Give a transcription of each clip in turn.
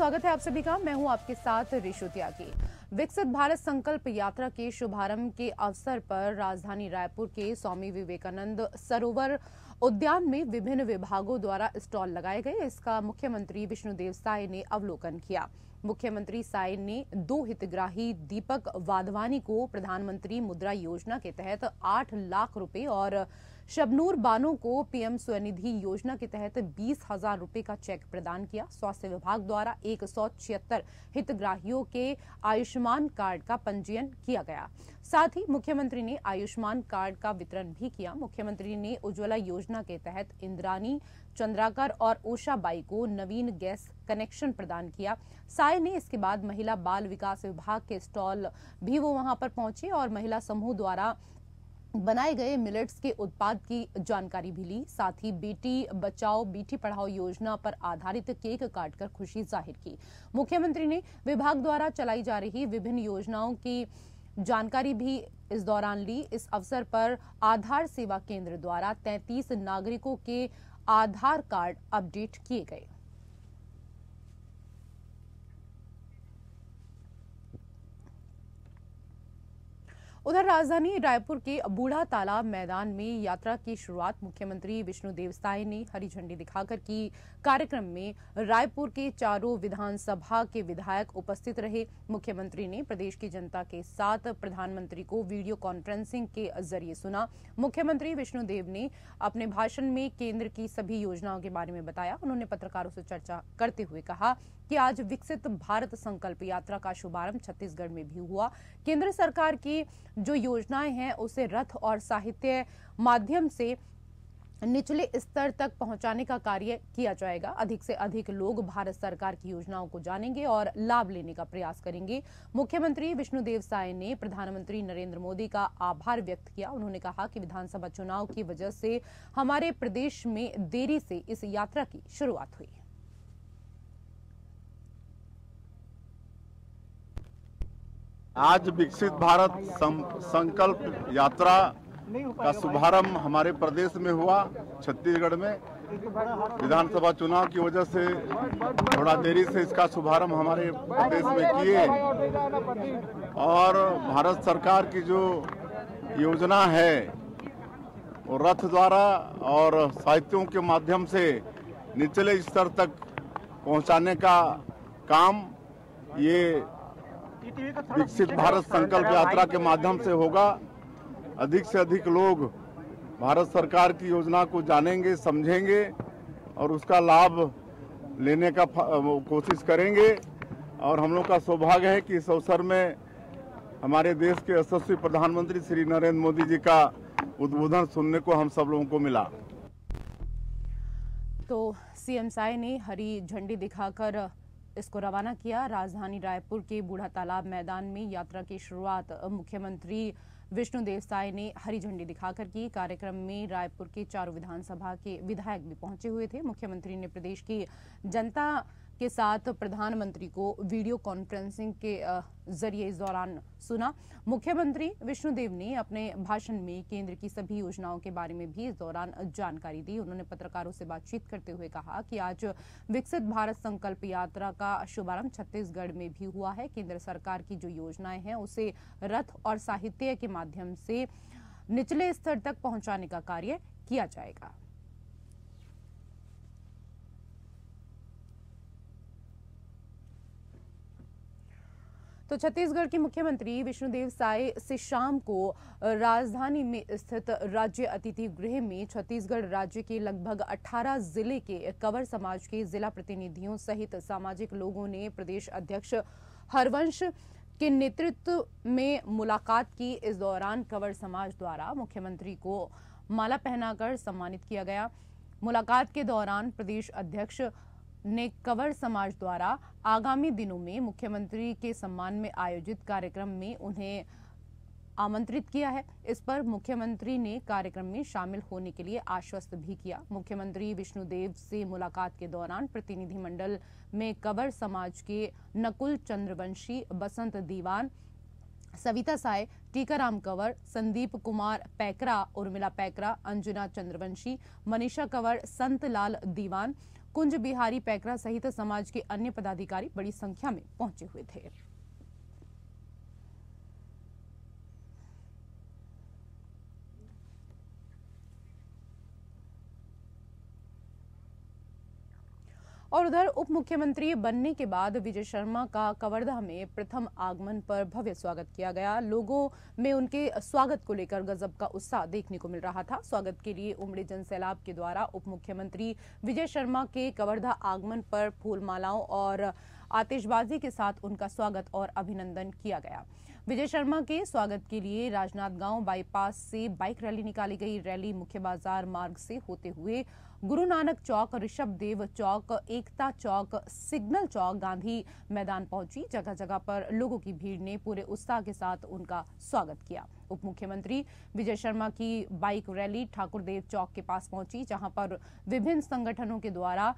स्वागत है आप सभी का। मैं हूँ आपके साथ रिशु त्यागी। विकसित भारत संकल्प यात्रा के शुभारंभ के अवसर पर राजधानी रायपुर के स्वामी विवेकानंद सरोवर उद्यान में विभिन्न विभागों द्वारा स्टॉल लगाए गए। इसका मुख्यमंत्री विष्णुदेव साय ने अवलोकन किया। मुख्यमंत्री साय ने दो हितग्राही दीपक वाधवानी को प्रधानमंत्री मुद्रा योजना के तहत आठ लाख रुपए और शबनूर बानो को पीएम स्वनिधि योजना के तहत बीस हज़ार रूपए का चेक प्रदान किया। स्वास्थ्य विभाग द्वारा एक सौ छिहत्तर हितग्राहियों के आयुष्मान कार्ड का पंजीयन किया गया। साथ ही मुख्यमंत्री ने आयुष्मान कार्ड का वितरण भी किया। मुख्यमंत्री ने उज्ज्वला योजना के तहत इंद्रानी, चंद्राकर और ओशा बाई को नवीन गैस कनेक्शन प्रदान किया। साय ने इसके बाद महिला बाल विकास विभाग के स्टॉल भी वो वहाँ पर पहुँचे और महिला समूह द्वारा बनाए गए मिलेट्स के उत्पाद की जानकारी भी ली। साथ ही बेटी बचाओ, बेटी पढ़ाओ योजना पर आधारित केक काटकर खुशी ज़ाहिर की। मुख्यमंत्री ने विभाग द्वारा चलाई जा रही विभिन्न योजनाओं की जानकारी भी इस दौरान ली। इस अवसर पर आधार सेवा केंद्र द्वारा 33 नागरिकों के आधार कार्ड अपडेट किए गए। उधर राजधानी रायपुर के बूढ़ा तालाब मैदान में यात्रा की शुरुआत मुख्यमंत्री विष्णुदेव साय ने हरी झंडी दिखाकर की। कार्यक्रम में रायपुर के चारों विधानसभा के विधायक उपस्थित रहे। मुख्यमंत्री ने प्रदेश की जनता के साथ प्रधानमंत्री को वीडियो कॉन्फ्रेंसिंग के ज़रिए सुना। मुख्यमंत्री विष्णुदेव ने अपने भाषण में केंद्र की सभी योजनाओं के बारे में बताया। उन्होंने पत्रकारों से चर्चा करते हुए कहा कि आज विकसित भारत संकल्प यात्रा का शुभारंभ छत्तीसगढ़ में भी हुआ। केंद्र सरकार की जो योजनाएँ हैं, उसे रथ और साहित्य माध्यम से निचले स्तर तक पहुँचाने का कार्य किया जाएगा। अधिक से अधिक लोग भारत सरकार की योजनाओं को जानेंगे और लाभ लेने का प्रयास करेंगे। मुख्यमंत्री विष्णुदेव साय ने प्रधानमंत्री नरेंद्र मोदी का आभार व्यक्त किया। उन्होंने कहा कि विधानसभा चुनाव की वजह से हमारे प्रदेश में देरी से इस यात्रा की शुरुआत हुई। आज विकसित भारत संकल्प यात्रा का शुभारंभ हमारे प्रदेश में हुआ, छत्तीसगढ़ में। विधानसभा चुनाव की वजह से थोड़ा देरी से इसका शुभारंभ हमारे प्रदेश में किए। और भारत सरकार की जो योजना है, वो रथ द्वारा और साहित्यों के माध्यम से निचले स्तर तक पहुँचाने का काम ये विकसित भारत संकल्प यात्रा के माध्यम से होगा। अधिक से अधिक लोग भारत सरकार की योजना को जानेंगे, समझेंगे और उसका लाभ लेने का कोशिश करेंगे। और हम लोग का सौभाग्य है कि इस अवसर में हमारे देश के यशस्वी प्रधानमंत्री श्री नरेंद्र मोदी जी का उद्बोधन सुनने को हम सब लोगों को मिला। तो सीएम साय ने हरी झंडी दिखाकर इसको रवाना किया। राजधानी रायपुर के बूढ़ा तालाब मैदान में यात्रा की शुरुआत। मुख्यमंत्री विष्णुदेव साय ने हरी झंडी दिखाकर की। कार्यक्रम में रायपुर के चारों विधानसभा के विधायक भी पहुँचे हुए थे। मुख्यमंत्री ने प्रदेश की जनता के साथ प्रधानमंत्री को वीडियो कॉन्फ्रेंसिंग के ज़रिए इस दौरान सुना। मुख्यमंत्री विष्णुदेव ने अपने भाषण में केंद्र की सभी योजनाओं के बारे में भी इस दौरान जानकारी दी। उन्होंने पत्रकारों से बातचीत करते हुए कहा कि आज विकसित भारत संकल्प यात्रा का शुभारंभ छत्तीसगढ़ में भी हुआ है। केंद्र सरकार की जो योजनाएँ हैं, उसे रथ और साहित्य के माध्यम से निचले स्तर तक पहुँचाने का कार्य किया जाएगा। तो छत्तीसगढ़ के मुख्यमंत्री विष्णुदेव साय से शाम को राजधानी में स्थित राज्य अतिथि गृह में छत्तीसगढ़ राज्य के लगभग 18 ज़िले के कवर समाज के जिला प्रतिनिधियों सहित सामाजिक लोगों ने प्रदेश अध्यक्ष हरवंश के नेतृत्व में मुलाकात की। इस दौरान कवर समाज द्वारा मुख्यमंत्री को माला पहनाकर सम्मानित किया गया। मुलाकात के दौरान प्रदेश अध्यक्ष ने कंवर समाज द्वारा आगामी दिनों में मुख्यमंत्री के सम्मान में आयोजित कार्यक्रम में उन्हें आमंत्रित किया है। इस पर मुख्यमंत्री ने कार्यक्रम में शामिल होने के लिए आश्वस्त भी किया। मुख्यमंत्री विष्णुदेव से मुलाकात के दौरान प्रतिनिधिमंडल में कबर समाज के नकुल चंद्रवंशी, बसंत दीवान, सविता साय, टीकाराम कंवर, संदीप कुमार पैकरा, उर्मिला पैकरा, अंजुना चंद्रवंशी, मनीषा कंवर संत लाल दीवान कुंज बिहारी पैकरा सहित समाज के अन्य पदाधिकारी बड़ी संख्या में पहुँचे हुए थे। और उधर उप मुख्यमंत्री बनने के बाद विजय शर्मा का कवर्धा में प्रथम आगमन पर भव्य स्वागत किया गया। लोगों में उनके स्वागत को लेकर गजब का उत्साह देखने को मिल रहा था। स्वागत के लिए उमड़े जन सैलाब के द्वारा उप मुख्यमंत्री विजय शर्मा के कवर्धा आगमन पर फूलमालाओं और आतिशबाजी के साथ उनका स्वागत और अभिनंदन किया गया। विजय शर्मा के स्वागत के लिए राजनांदगांव बाईपास से बाइक रैली निकाली गई। रैली मुख्य बाज़ार मार्ग से होते हुए गुरु नानक चौक, ऋषभ देव चौक, एकता चौक, सिग्नल चौक, गांधी मैदान पहुँची। जगह जगह पर लोगों की भीड़ ने पूरे उत्साह के साथ उनका स्वागत किया। उप मुख्यमंत्री विजय शर्मा की बाइक रैली ठाकुरदेव चौक के पास पहुँची, जहाँ पर विभिन्न संगठनों के द्वारा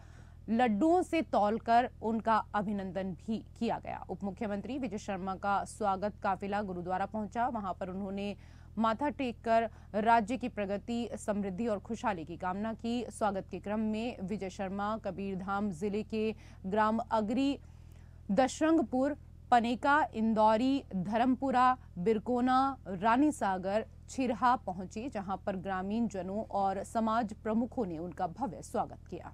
लड्डुओं से तौलकर उनका अभिनंदन भी किया गया। उप मुख्यमंत्री विजय शर्मा का स्वागत काफिला गुरुद्वारा पहुँचा। वहाँ पर उन्होंने माथा टेक कर राज्य की प्रगति, समृद्धि और खुशहाली की कामना की। स्वागत के क्रम में विजय शर्मा, कबीरधाम ज़िले के ग्राम अगरी, दशरंगपुर, पनेका, इंदौरी, धर्मपुरा, बिरकोना रानी सागर छिरहा पहुँचे, जहाँ पर ग्रामीण जनों और समाज प्रमुखों ने उनका भव्य स्वागत किया।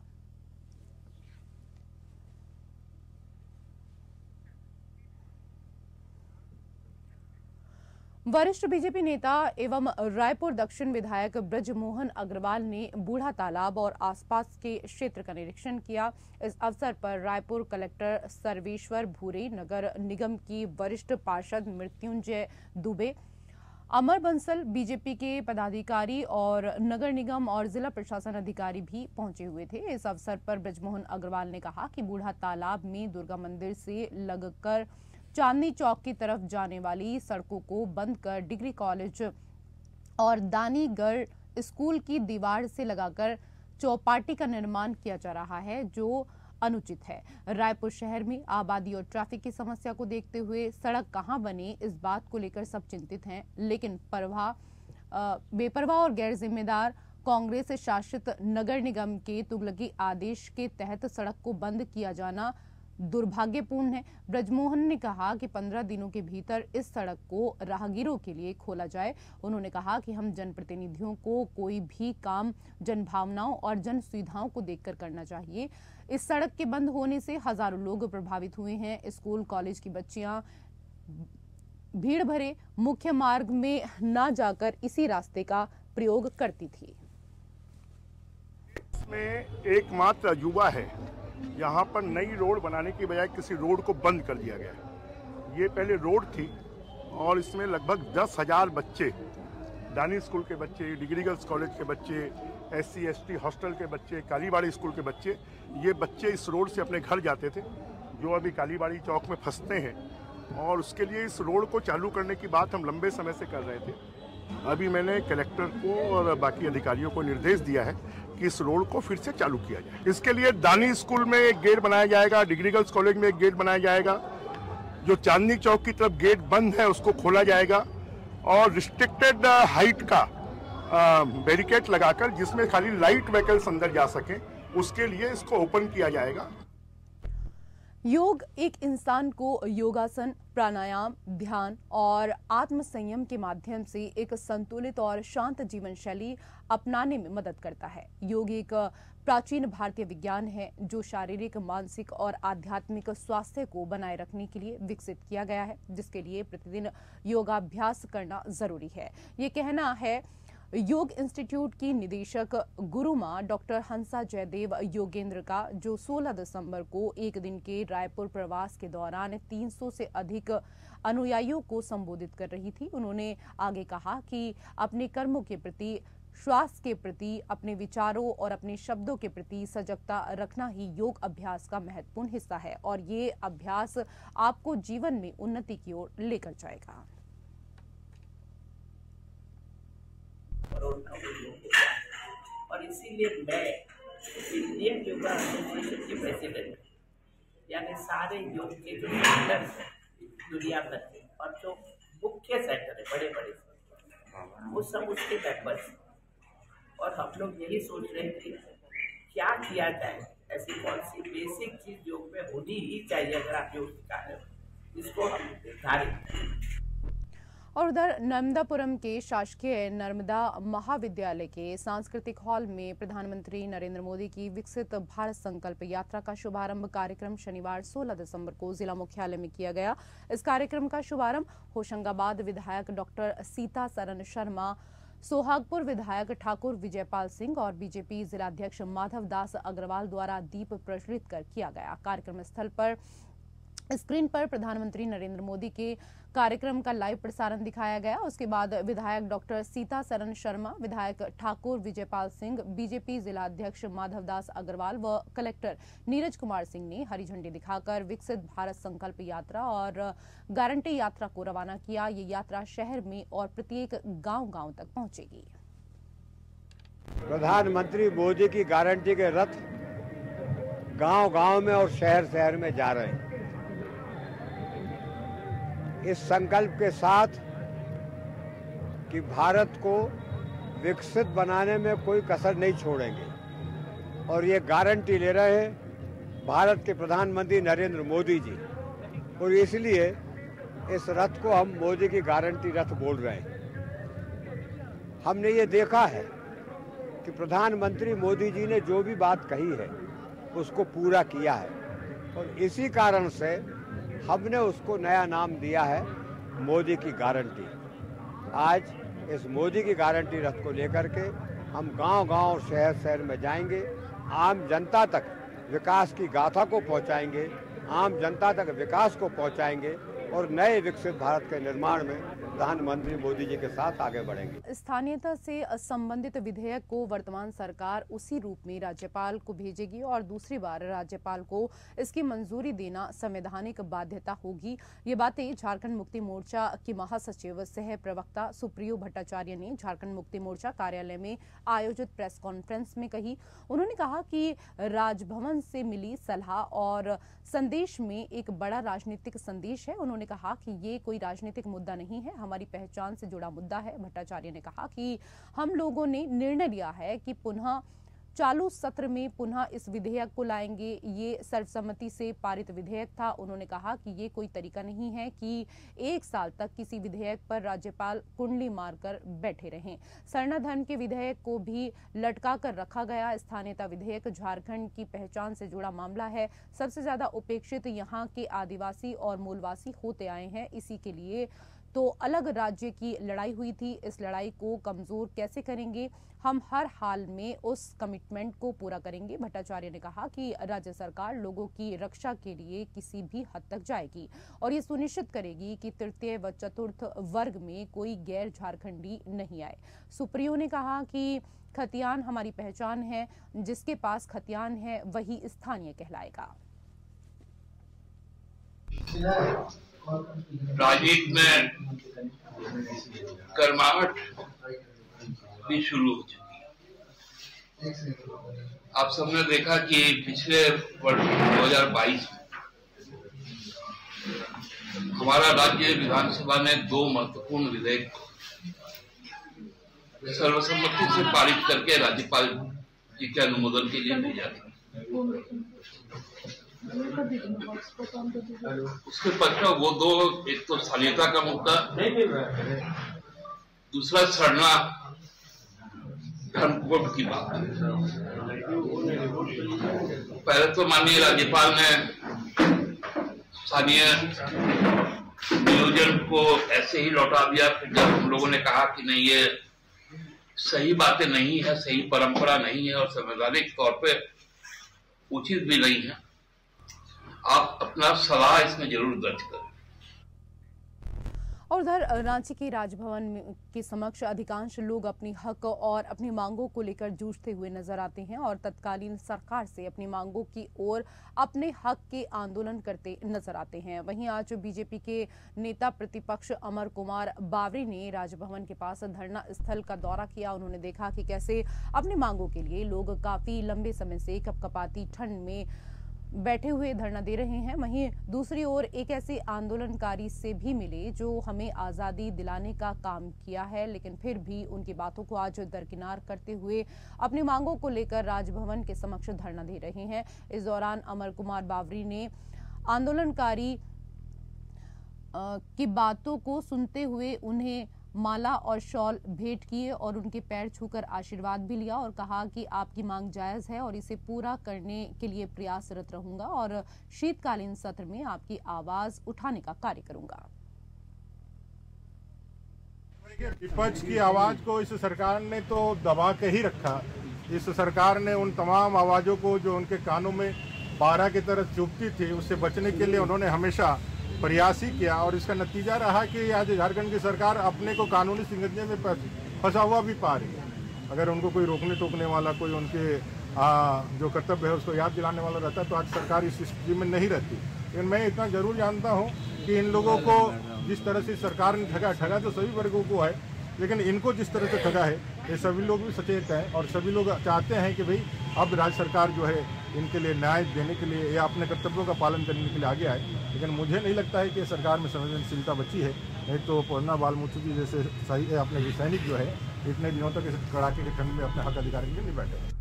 वरिष्ठ बीजेपी नेता एवं रायपुर दक्षिण विधायक ब्रजमोहन अग्रवाल ने बूढ़ा तालाब और आसपास के क्षेत्र का निरीक्षण किया। इस अवसर पर रायपुर कलेक्टर सर्वेश्वर भूरे, नगर निगम की वरिष्ठ पार्षद मृत्युंजय दुबे, अमर बंसल बीजेपी के पदाधिकारी और नगर निगम और जिला प्रशासन अधिकारी भी पहुँचे हुए थे। इस अवसर पर ब्रजमोहन अग्रवाल ने कहा कि बूढ़ा तालाब में दुर्गा मंदिर से लगकर चांदनी चौक की तरफ़ जाने वाली सड़कों को बंद कर डिग्री कॉलेज और दानीगढ़ स्कूल की दीवार से लगाकर चौपाटी का निर्माण किया जा रहा है, जो अनुचित है। रायपुर शहर में आबादी और ट्रैफ़िक की समस्या को देखते हुए सड़क कहाँ बने, इस बात को लेकर सब चिंतित हैं, लेकिन परवाह बेपरवाह और गैर जिम्मेदार कांग्रेस शासित नगर निगम के तुगलकी आदेश के तहत सड़क को बंद किया जाना दुर्भाग्यपूर्ण है। ब्रजमोहन ने कहा कि पंद्रह दिनों के भीतर इस सड़क को राहगीरों के लिए खोला जाए। उन्होंने कहा कि हम जनप्रतिनिधियों को कोई भी काम, जनभावनाओं और जन सुविधाओं को देखकर करना चाहिए। इस सड़क के बंद होने से हज़ारों लोग प्रभावित हुए हैं। स्कूल, कॉलेज की बच्चियाँ भीड़ भरे, मुख्य मार्ग में न जाकर इसी रास्ते का प्रयोग करती थी। इसमें एकमात्र युवा है। यहाँ पर नई रोड बनाने की बजाय किसी रोड को बंद कर दिया गया ये पहले रोड थी और इसमें लगभग दस हज़ार बच्चे दानी स्कूल के बच्चे, डिग्री गर्ल्स कॉलेज के बच्चे S C S T hostel के बच्चे, कालीबाड़ी स्कूल के बच्चे, ये बच्चे इस रोड से अपने घर जाते थे, जो अभी कालीबाड़ी चौक में फंसते हैं। और उसके लिए इस रोड को चालू करने की बात हम लंबे समय से कर रहे थे। अभी मैंने कलेक्टर को और बाकी अधिकारियों को निर्देश दिया है कि इस रोड को फिर से चालू किया जाए। इसके लिए दानी स्कूल में एक गेट बनाया जाएगा, डिग्री गर्ल्स कॉलेज में एक गेट बनाया जाएगा। जो चांदनी चौक की तरफ़ गेट बंद है, उसको खोला जाएगा और रिस्ट्रिक्टेड हाइट का बैरिकेड लगाकर जिसमें खाली लाइट व्हीकल्स अंदर जा सके, उसके लिए इसको ओपन किया जाएगा। योग एक इंसान को योगासन, प्राणायाम, ध्यान और आत्म संयम के माध्यम से एक संतुलित और शांत जीवन शैली अपनाने में मदद करता है। योग एक प्राचीन भारतीय विज्ञान है, जो शारीरिक, मानसिक और आध्यात्मिक स्वास्थ्य को बनाए रखने के लिए विकसित किया गया है, जिसके लिए प्रतिदिन योगाभ्यास करना ज़रूरी है। ये कहना है योग इंस्टीट्यूट की निदेशक गुरुमा डॉक्टर हंसा जयदेव योगेंद्र का, जो 16 दिसंबर को एक दिन के रायपुर प्रवास के दौरान 300 से अधिक अनुयायियों को संबोधित कर रही थी। उन्होंने आगे कहा कि अपने कर्मों के प्रति, श्वास के प्रति, अपने विचारों और अपने शब्दों के प्रति सजगता रखना ही योग अभ्यास का महत्वपूर्ण हिस्सा है और ये अभ्यास आपको जीवन में उन्नति की ओर लेकर जाएगा। और इसीलिए मैं इंडियन योगा एसोसिएशन के प्रेसिडेंट यानी सारे योग के जो सेंटर्स हैं, दुनिया भर के, और जो मुख्य सेंटर है बड़े बड़े वो सब उसके मेंबर्स और हम लोग यही सोच रहे थे क्या किया जाए, ऐसी कौन सी बेसिक चीज़ योग में होनी ही चाहिए, अगर आप योग रहे हो, इसको हम निर्धारित और उधर नर्मदापुरम के शासकीय नर्मदा महाविद्यालय के सांस्कृतिक हॉल में प्रधानमंत्री नरेंद्र मोदी की विकसित भारत संकल्प यात्रा का शुभारंभ कार्यक्रम शनिवार 16 दिसंबर को जिला मुख्यालय में किया गया। इस कार्यक्रम का शुभारंभ होशंगाबाद विधायक डॉक्टर सीता सरन शर्मा, सोहागपुर विधायक ठाकुर विजयपाल सिंह और बीजेपी जिलाध्यक्ष माधव दास अग्रवाल द्वारा दीप प्रज्वलित कर किया गया। कार्यक्रम स्थल पर स्क्रीन पर प्रधानमंत्री नरेंद्र मोदी के कार्यक्रम का लाइव प्रसारण दिखाया गया। उसके बाद विधायक डॉक्टर सीता सरन शर्मा, विधायक ठाकुर विजयपाल सिंह, बीजेपी जिला अध्यक्ष माधवदास अग्रवाल व कलेक्टर नीरज कुमार सिंह ने हरी झंडी दिखाकर विकसित भारत संकल्प यात्रा और गारंटी यात्रा को रवाना किया। ये यात्रा शहर में और प्रत्येक गाँव गाँव तक पहुंचेगी। प्रधानमंत्री मोदी की गारंटी के रथ गाँव गाँव में और शहर शहर में जा रहे हैं। इस संकल्प के साथ कि भारत को विकसित बनाने में कोई कसर नहीं छोड़ेंगे। और ये गारंटी ले रहे हैं भारत के प्रधानमंत्री नरेंद्र मोदी जी। और इसलिए इस रथ को हम मोदी की गारंटी रथ बोल रहे हैं। हमने ये देखा है कि प्रधानमंत्री मोदी जी ने जो भी बात कही है, उसको पूरा किया है। और इसी कारण से हमने उसको नया नाम दिया है मोदी की गारंटी। आज इस मोदी की गारंटी रथ को लेकर के हम गांव-गांव और शहर शहर में जाएँगे। आम जनता तक विकास की गाथा को पहुंचाएँगे। आम जनता तक विकास को पहुंचाएँगे और नए विकसित भारत के निर्माण में प्रधानमंत्री मोदी जी के साथ आगे बढ़ेंगे। स्थानीयता से संबंधित विधेयक को वर्तमान सरकार उसी रूप में राज्यपाल को भेजेगी और दूसरी बार राज्यपाल को इसकी मंजूरी देना संवैधानिक बाध्यता होगी। ये बातें झारखंड मुक्ति मोर्चा की महासचिव सह प्रवक्ता सुप्रियो भट्टाचार्य ने झारखंड मुक्ति मोर्चा कार्यालय में आयोजित प्रेस कॉन्फ्रेंस में कही। उन्होंने कहा कि राजभवन से मिली सलाह और संदेश में एक बड़ा राजनीतिक संदेश है। उन्होंने कहा कि ये कोई राजनीतिक मुद्दा नहीं है हमारी पहचान से जुड़ा मुद्दा है। भट्टाचार्य ने कहा कि हम लोगों ने निर्णय लिया है कि पुनः चालू सत्र में पुनः इस विधेयक को लाएँगे। ये सर्वसम्मति से पारित विधेयक था। उन्होंने कहा कि ये कोई तरीका नहीं है कि एक साल तक किसी विधेयक पर राज्यपाल कुंडली मारकर बैठे रहें। सरना धर्म के विधेयक को भी लटका कर रखा गया। स्थानीयता विधेयक झारखंड की पहचान से जुड़ा मामला है। सबसे ज़्यादा उपेक्षित यहाँ के आदिवासी और मूलवासी होते आए हैं। इसी के लिए तो अलग राज्य की लड़ाई हुई थी। इस लड़ाई को कमज़ोर कैसे करेंगे? हम हर हाल में उस कमिटमेंट को पूरा करेंगे। भट्टाचार्य ने कहा कि राज्य सरकार लोगों की रक्षा के लिए किसी भी हद तक जाएगी और ये सुनिश्चित करेगी कि तृतीय व चतुर्थ वर्ग में कोई गैर झारखंडी नहीं आए। सुप्रियो ने कहा कि खतियान हमारी पहचान है, जिसके पास खतियान है, वही स्थानीय कहलाएगा। राजनीति में कर्माहट भी शुरू हो चुकी आप सबने देखा कि पिछले वर्ष 2022 में हमारा राज्य विधानसभा ने दो महत्वपूर्ण विधेयक सर्वसम्मति से पारित करके राज्यपाल जी के अनुमोदन के लिए भेजा था। उसके पश्चात वो दो एक तो स्थानीयता का मुद्दा दूसरा सरना धर्म कोड की बात। पहले तो माननीय राज्यपाल ने स्थानीय नियोजन को ऐसे ही लौटा दिया फिर जब हम लोगों ने कहा कि नहीं ये सही बातें नहीं है सही परंपरा नहीं है और संवैधानिक तौर पे उचित भी नहीं है आप अपना सलाह इसमें ज़रूर दर्ज करें। और उधर रांची के राजभवन के समक्ष अधिकांश लोग अपनी हक और अपनी मांगों को लेकर जूझते हुए नज़र आते हैं और तत्कालीन सरकार से अपनी मांगों की ओर अपने हक के आंदोलन करते नज़र आते हैं। वहीं आज बीजेपी के नेता प्रतिपक्ष अमर कुमार बावरी ने राजभवन के पास धरना स्थल का दौरा किया। उन्होंने देखा कि कैसे अपनी मांगों के लिए लोग काफ़ी लंबे समय से कपकपाती ठंड में बैठे हुए धरना दे रहे हैं। वहीं दूसरी ओर एक ऐसे आंदोलनकारी से भी मिले जो हमें आज़ादी दिलाने का काम किया है, लेकिन फिर भी उनकी बातों को आज दरकिनार करते हुए अपनी मांगों को लेकर राजभवन के समक्ष धरना दे रहे हैं। इस दौरान अमर कुमार बावरी ने आंदोलनकारी की बातों को सुनते हुए उन्हें माला और शॉल भेंट किए और उनके पैर छूकर आशीर्वाद भी लिया और कहा कि आपकी मांग जायज़ है और इसे पूरा करने के लिए प्रयासरत रहूँगा और शीतकालीन सत्र में आपकी आवाज़ उठाने का कार्य करूँगा। विपक्ष की आवाज़ को इस सरकार ने तो दबा के ही रखा। इस सरकार ने उन तमाम आवाजों को जो उनके कानों में बारह की तरह चुभती थी, उससे बचने के लिए उन्होंने हमेशा प्रयास ही किया और इसका नतीजा रहा कि आज झारखंड की सरकार अपने को कानूनी सिंगजने में फंसा हुआ भी पा रही है। अगर उनको कोई रोकने टोकने वाला कोई उनके आ, जो कर्तव्य है उसको याद दिलाने वाला रहता तो आज सरकार इस स्थिति में नहीं रहती। लेकिन मैं इतना ज़रूर जानता हूँ कि इन लोगों को जिस तरह से सरकार ने ठगा ठगा तो सभी वर्गों को है लेकिन इनको जिस तरह से ठगा है ये सभी लोग भी सचेत हैं और सभी लोग चाहते हैं कि भाई अब राज्य सरकार जो है इनके लिए न्याय देने के लिए या अपने कर्तव्यों का पालन करने के लिए आगे आए। लेकिन मुझे नहीं लगता है कि सरकार में संवेदनशीलता बची है। नहीं तो पूर्णा जी जैसे सही अपने सैनिक जो है, इतने दिनों तक इस कड़ाके के ठंड में अपने हक अधिकार के लिए नहीं बैठे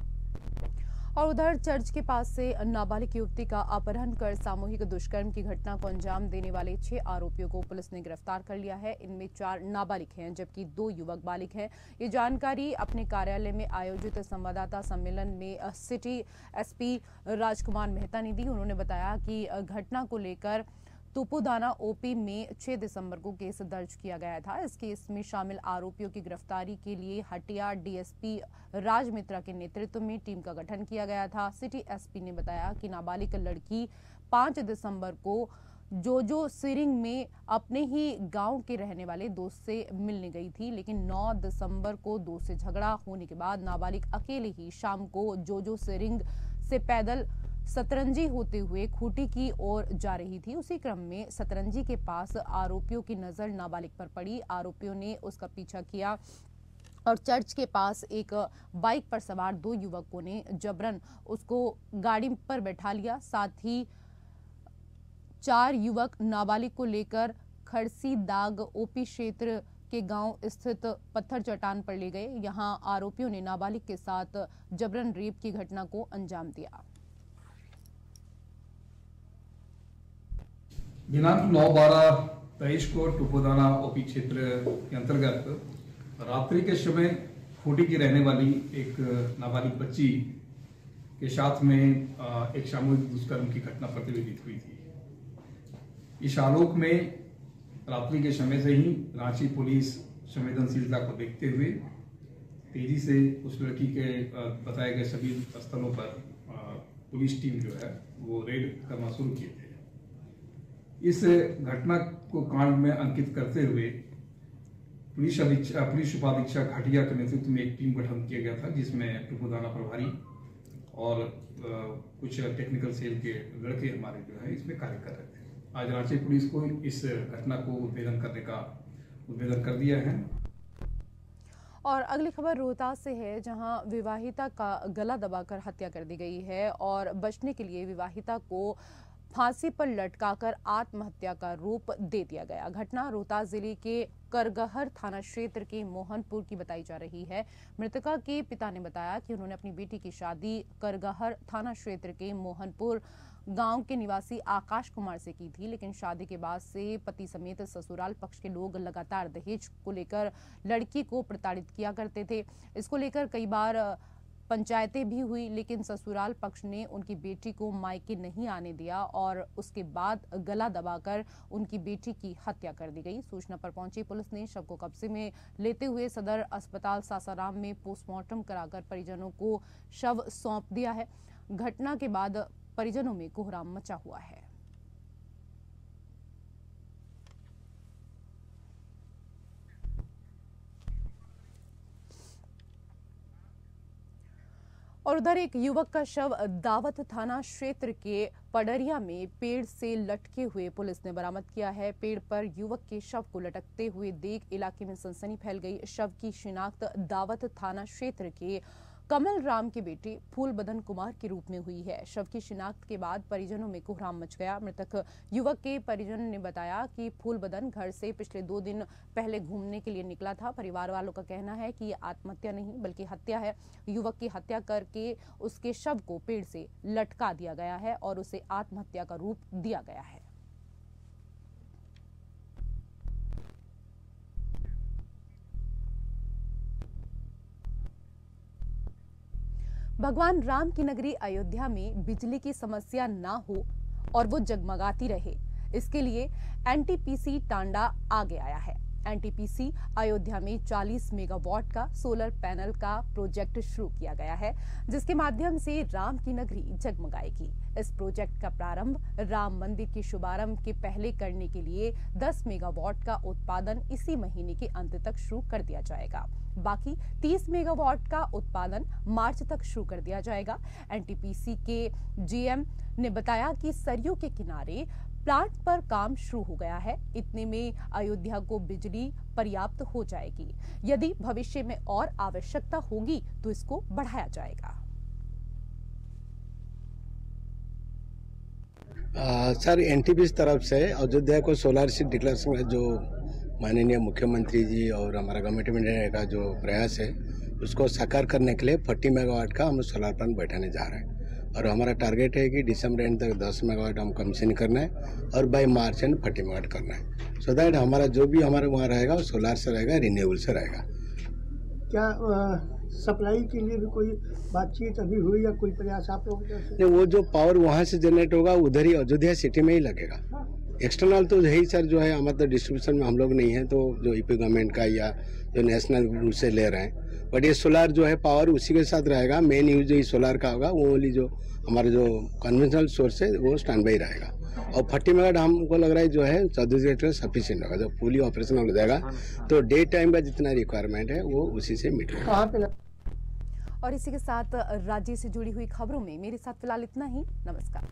और उधर चर्च के पास से नाबालिग युवती का अपहरण कर सामूहिक दुष्कर्म की घटना को अंजाम देने वाले छह आरोपियों को पुलिस ने गिरफ़्तार कर लिया है। इनमें चार नाबालिग हैं, जबकि दो युवक बालिक हैं। ये जानकारी अपने कार्यालय में आयोजित संवाददाता सम्मेलन में सिटी एसपी राजकुमार मेहता ने दी। उन्होंने बताया कि घटना को लेकर तुपुदाना ओपी में 6 दिसंबर को केस दर्ज किया गया था। इस केस में शामिल आरोपियों की गिरफ्तारी के लिए हटिया डीएसपी राज मित्रा के नेतृत्व में टीम का गठन किया गया था। सिटी एसपी ने बताया कि नाबालिग लड़की 5 दिसंबर को जोजो सिरिंग में अपने ही गाँव के रहने वाले दोस्त से मिलने गई थी, लेकिन 9 दिसंबर को दोस्त से झगड़ा होने के बाद नाबालिग अकेले ही शाम को जोजो सिरिंग से पैदल सतरंजी होते हुए खूटी की ओर जा रही थी। उसी क्रम में सतरंजी के पास आरोपियों की नज़र नाबालिग पर पड़ी। आरोपियों ने उसका पीछा किया और चर्च के पास एक बाइक पर सवार दो युवकों ने जबरन उसको गाड़ी पर बैठा लिया। साथ ही चार युवक नाबालिग को लेकर खड़सी दाग ओपी क्षेत्र के गाँव स्थित पत्थर चट्टान पर ले गए। यहाँ आरोपियों ने नाबालिग के साथ जबरन रेप की घटना को अंजाम दिया। दिनांक नौ बारह तेईस को टुपोदाना ओपी क्षेत्र के अंतर्गत रात्रि के समय खूटी की रहने वाली एक नाबालिग बच्ची के साथ में एक सामूहिक दुष्कर्म की घटना प्रतिवेदित हुई थी। इस आलोक में रात्रि के समय से ही रांची पुलिस संवेदनशीलता को देखते हुए तेज़ी से उस लड़की के बताए गए सभी स्थलों पर पुलिस टीम जो है, वो रेड करना शुरू किए थे। इस घटना को कांड में अंकित करते हुए पुलिस अधीक्षक पुलिस उपाधीक्षक घटिया के नेतृत्व में एक टीम गठन किया गया था, जिसमें टुपुदाना प्रभारी और कुछ टेक्निकल सेल के लड़के हमारे जो है, इसमें कार्य कर रहे थे। आज रांची पुलिस को इस घटना को उद्भेदन करने का उद्भेदन कर दिया है। और अगली खबर रोहतास से है, जहाँ विवाहिता का गला दबाकर हत्या कर दी गई है और बचने के लिए विवाहिता को फांसी पर लटकाकर आत्महत्या का रूप दे दिया गया। घटना रोहतास ज़िले के करगहर थाना क्षेत्र के मोहनपुर की बताई जा रही है। मृतका के पिता ने बताया कि उन्होंने अपनी बेटी की शादी करगहर थाना क्षेत्र के मोहनपुर गाँव के निवासी आकाश कुमार से की थी, लेकिन शादी के बाद से पति समेत ससुराल पक्ष के लोग लगातार दहेज को लेकर लड़की को प्रताड़ित किया करते थे। इसको लेकर कई बार पंचायतें भी हुई, लेकिन ससुराल पक्ष ने उनकी बेटी को मायके नहीं आने दिया और उसके बाद गला दबाकर उनकी बेटी की हत्या कर दी गई। सूचना पर पहुँची पुलिस ने शव को कब्जे में लेते हुए सदर अस्पताल सासाराम में पोस्टमार्टम कराकर परिजनों को शव सौंप दिया है। घटना के बाद परिजनों में कोहराम मचा हुआ है। और उधर एक युवक का शव दावत थाना क्षेत्र के पडरिया में पेड़ से लटके हुए पुलिस ने बरामद किया है। पेड़ पर युवक के शव को लटकते हुए देख इलाके में सनसनी फैल गई। शव की शिनाख्त दावत थाना क्षेत्र के कमल राम के बेटे फूल बदन कुमार के रूप में हुई है। शव की शिनाख्त के बाद परिजनों में कोहराम मच गया। मृतक युवक के परिजन ने बताया कि फूल बदन घर से पिछले दो दिन पहले घूमने के लिए निकला था। परिवार वालों का कहना है कि आत्महत्या नहीं, बल्कि हत्या है। युवक की हत्या करके उसके शव को पेड़ से लटका दिया गया है और उसे आत्महत्या का रूप दिया गया है। भगवान राम की नगरी अयोध्या में बिजली की समस्या ना हो और वो जगमगाती रहे। इसके लिए एनटीपीसी टांडा आगे आया है। एनटीपीसी अयोध्या में 40 मेगावाट का सोलर पैनल का प्रोजेक्ट शुरू किया गया है, जिसके माध्यम से राम की नगरी जगमगाएगी। इस प्रोजेक्ट का प्रारंभ राम मंदिर के शुभारंभ के पहले करने के लिए 10 मेगावाट का उत्पादन इसी महीने के अंत तक शुरू कर दिया जाएगा। बाकी 30 मेगावाट का उत्पादन मार्च तक शुरू कर दिया जाएगा। एनटीपीसी के जीएम ने बताया कि सरयू के किनारे प्लांट पर काम शुरू हो गया है। इतने में अयोध्या को बिजली पर्याप्त हो जाएगी। यदि भविष्य में और आवश्यकता होगी तो इसको बढ़ाया जाएगा। आ, सर एनटीपी तरफ़ से अयोध्या को सोलर सिटी डिक्लेरेशन जो माननीय मुख्यमंत्री जी और हमारा गवर्नमेंट का जो प्रयास है उसको साकार करने के लिए 40 मेगावाट का हम सोलर प्लांट बैठाने जा रहे हैं। और हमारा टारगेट है कि दिसंबर एंड तक 10 मेगावाट हम कमीशन करना है और by March end forty megawatt करना है। सो so दैट हमारा जो भी हमारे वहाँ रहेगा वो सोलार से रहेगा रिन्यूएबल से रहेगा। क्या सप्लाई के लिए भी कोई बातचीत अभी हुई या कोई प्रयास आप लोगों नहीं वो जो पावर वहाँ से जनरेट होगा उधर ही अयोध्या सिटी में ही लगेगा। एक्सटर्नल तो यही सर, जो है हमारे तो डिस्ट्रीब्यूशन में हम लोग नहीं है तो जो ईपी गवर्नमेंट का या जो नेशनल रूट से ले रहे हैं। बट ये सोलार जो है पावर उसी के साथ रहेगा मेन यूज़ जो सोलार का होगा, वो ओनली जो हमारा जो कन्वेंशनल सोर्स है, वो स्टैंड बाई रहेगा। और फर्टी मेगावाट हमको लग रहा है जो है चौदह रेटर सफिशियंट होगा जब फुली ऑपरेशनल हो जाएगा। तो डे टाइम का जितना रिक्वायरमेंट है, वो उसी से मीट और इसी के साथ राज्य से जुड़ी हुई खबरों में मेरे साथ फ़िलहाल इतना ही। नमस्कार।